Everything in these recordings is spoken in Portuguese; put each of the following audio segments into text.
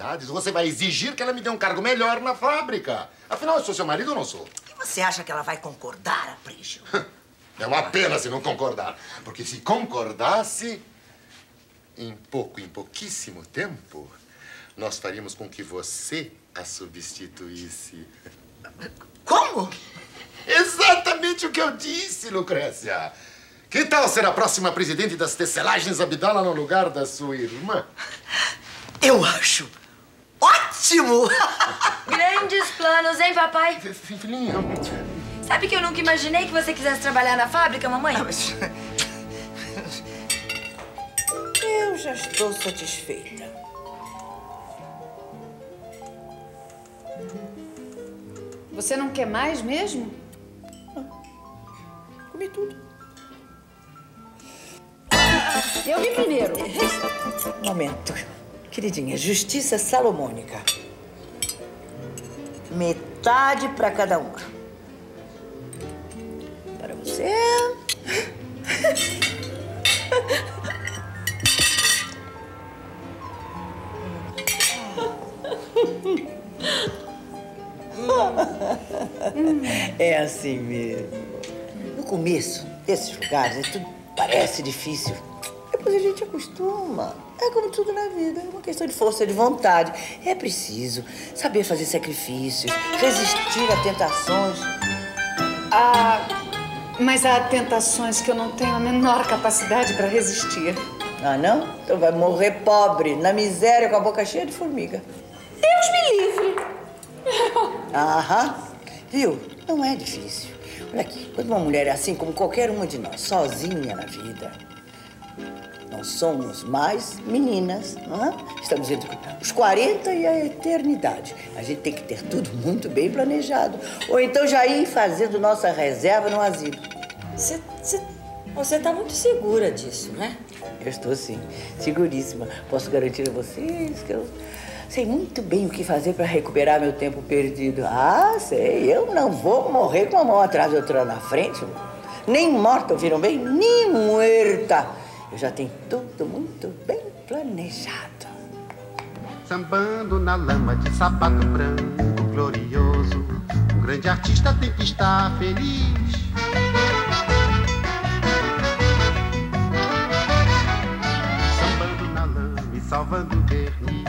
responsabilidades. Você vai exigir que ela me dê um cargo melhor na fábrica. Afinal, eu sou seu marido ou não sou? E você acha que ela vai concordar, Aprígio? É uma pena se não concordar. Porque se concordasse, em pouco, em pouquíssimo tempo, nós faríamos com que você a substituísse. Como? Exatamente o que eu disse, Lucrécia. Que tal ser a próxima presidente das tecelagens Abdala no lugar da sua irmã? Eu acho ótimo! Grandes planos, hein, papai? Filhinho. Sabe que eu nunca imaginei que você quisesse trabalhar na fábrica, mamãe? Ah, mas... Eu já estou satisfeita. Você não quer mais mesmo? Comi tudo. Eu vi primeiro. Momento. Queridinha, justiça salomônica. Metade para cada uma. Para você. É assim mesmo. No começo desses lugares, tudo parece difícil. Depois a gente acostuma. É como tudo na vida, é uma questão de força de vontade. É preciso saber fazer sacrifícios, resistir a tentações. Ah, mas há tentações que eu não tenho a menor capacidade para resistir. Ah, não? Então vai morrer pobre, na miséria, com a boca cheia de formiga. Deus me livre! Aham. Viu? Não é difícil. Olha aqui, quando uma mulher é assim como qualquer uma de nós, sozinha na vida, nós somos mais meninas, não é? Estamos entre os 40 e a eternidade. A gente tem que ter tudo muito bem planejado. Ou então já ir fazendo nossa reserva no asilo. Você, você, você tá muito segura disso, né? Eu estou sim, seguríssima. Posso garantir a vocês que eu sei muito bem o que fazer para recuperar meu tempo perdido. Ah, sei, eu não vou morrer com uma mão atrás e outra na frente. Nem morta, ouviram bem? Nem muerta. Eu já tenho tudo muito bem planejado. Sambando na lama de sapato branco glorioso, um grande artista tem que estar feliz. Sambando na lama e salvando o verniz.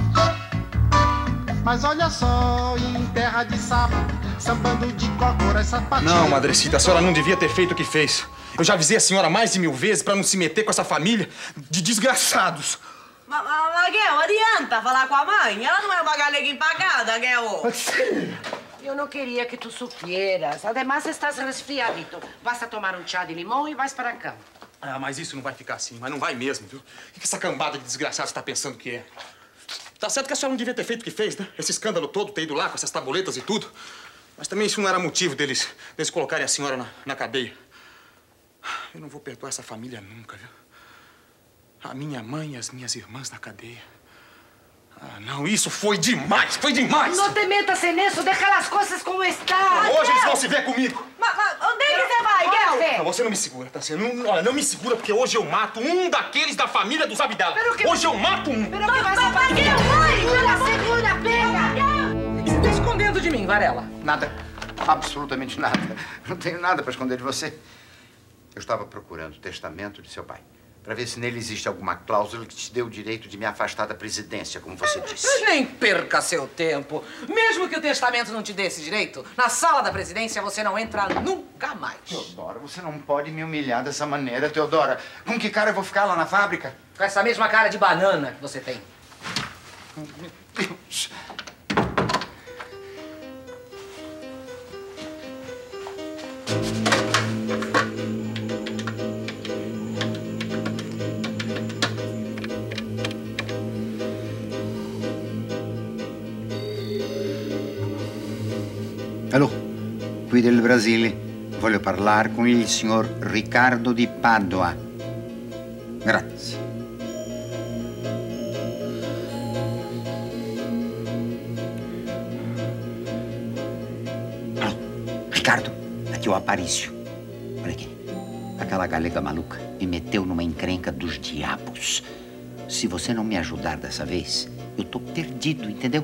Mas olha só, em terra de sapo, sambando de cócoras sapatinho. Não, Madrecita, a senhora não devia ter feito o que fez. Eu já avisei a senhora mais de mil vezes para não se meter com essa família de desgraçados. Mas, Guel, adianta falar com a mãe? Ela não é uma galega empagada, Guel. Eu não queria que tu supieras. Además, estás resfriadito. Basta tomar um chá de limão e vais para a cama. Ah, mas isso não vai ficar assim. Mas não vai mesmo, viu? O que essa cambada de desgraçados está pensando que é? Tá certo que a senhora não devia ter feito o que fez, né? Esse escândalo todo, ter ido lá com essas tabuletas e tudo. Mas também isso não era motivo deles, deles colocarem a senhora na, na cadeia. Eu não vou perdoar essa família nunca, viu? A minha mãe e as minhas irmãs na cadeia. Ah, não, isso foi demais, foi demais! Não te metas nisso, deixa as coisas como estão. Hoje eles vão se ver comigo. Mas, mas onde é que você vai, Guel? Não, você não me segura, tá certo? Não, olha, não me segura, porque hoje eu mato um daqueles da família dos Abdala. Hoje eu mato um. Pero que vas a fazer? Mãe, segura, pega! Você tá escondendo de mim, Varela? Nada. Absolutamente nada. Não tenho nada para esconder de você. Eu estava procurando o testamento de seu pai. Para ver se nele existe alguma cláusula que te dê o direito de me afastar da presidência, como você disse. Nem perca seu tempo. Mesmo que o testamento não te dê esse direito, na sala da presidência você não entra nunca mais. Teodora, você não pode me humilhar dessa maneira, Teodora. Com que cara eu vou ficar lá na fábrica? Com essa mesma cara de banana que você tem. Meu Deus. Allo, qui del Brasile. Voglio parlare con il signor Riccardo di Padova. Grazie. Alô, Ricardo, aqui é o Aparício. Olha aqui. Aquela galega maluca me meteu numa encrenca dos diabos. Se você não me ajudar dessa vez, Eu tô perdido, entendeu?